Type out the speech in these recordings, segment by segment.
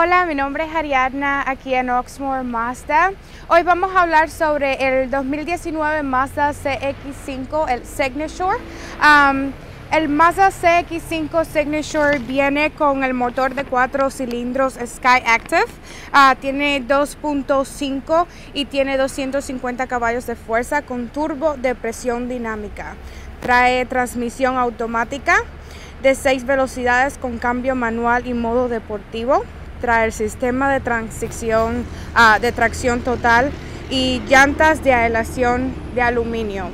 Hola, mi nombre es Ariadna aquí en Oxmoor Mazda. Hoy vamos a hablar sobre el 2019 Mazda CX5, el Signature. Um, el Mazda CX5 Signature viene con el motor de cuatro cilindros Sky Active. Uh, tiene 2.5 y tiene 250 caballos de fuerza con turbo de presión dinámica. Trae transmisión automática de 6 velocidades con cambio manual y modo deportivo. Trae el sistema de transición uh, de tracción total y llantas de aleación de aluminio.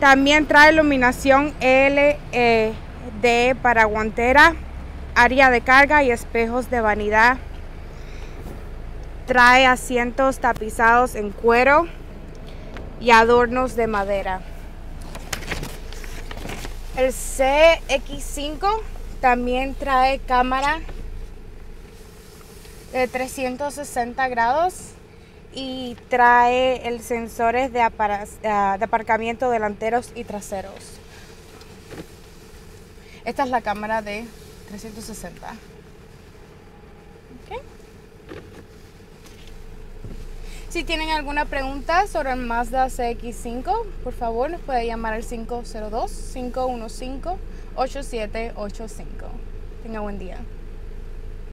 También trae iluminación LED para guantera, área de carga y espejos de vanidad. Trae asientos tapizados en cuero y adornos de madera. El CX5 también trae cámara de 360 grados y trae el sensores de, uh, de, aparcamiento delanteros y traseros. Esta es la cámara de 360. Okay. Si tienen alguna pregunta sobre el Mazda CX5, por favor nos puede llamar al 502-515-8785. Tenga buen día.